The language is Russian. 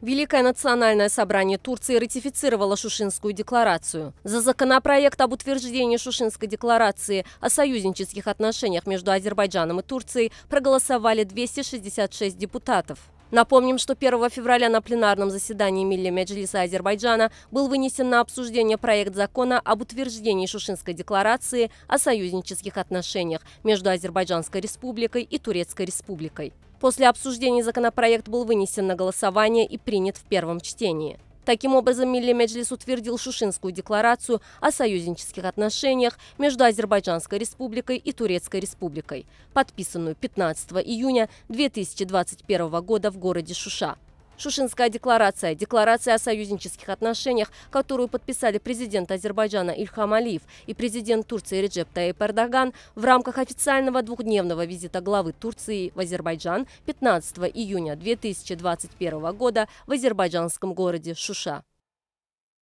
Великое национальное собрание Турции ратифицировало Шушинскую декларацию. За законопроект об утверждении Шушинской декларации о союзнических отношениях между Азербайджаном и Турцией проголосовали 266 депутатов. Напомним, что 1 февраля на пленарном заседании Милли Меджлиса Азербайджана был вынесен на обсуждение проект закона об утверждении Шушинской декларации о союзнических отношениях между Азербайджанской республикой и Турецкой республикой. После обсуждения законопроект был вынесен на голосование и принят в первом чтении. Таким образом, Милли Меджлис утвердил Шушинскую декларацию о союзнических отношениях между Азербайджанской республикой и Турецкой республикой, подписанную 15 июня 2021 года в городе Шуша. Шушинская декларация, декларация о союзнических отношениях, которую подписали президент Азербайджана Ильхам Алиев и президент Турции Реджеп Таип Эрдоган в рамках официального двухдневного визита главы Турции в Азербайджан 15 июня 2021 года в азербайджанском городе Шуша.